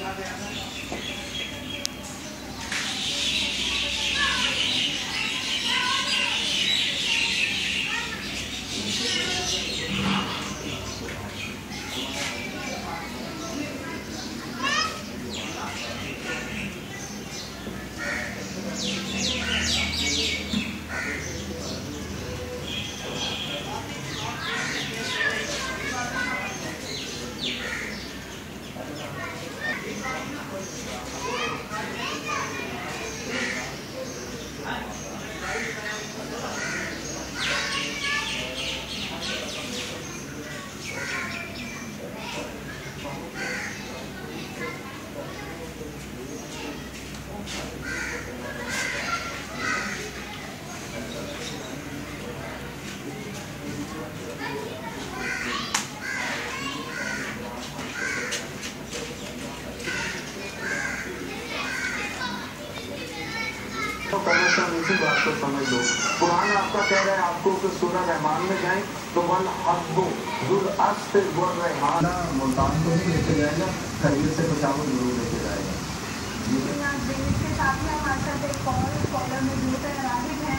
何?えっ? इसी बात को समझ लो कुरान आपका कह रहा है आपको कि सूरह रहमान में जाए तो वल हब्बु जुल अस्त व रहमान मुल्तान को भी लेके जाएगा खरीद से बचाव ज़रूर लेके जाएगा जी, आप देने साथ में हमारे साथ एक कॉल कॉलर मौजूद है हैं।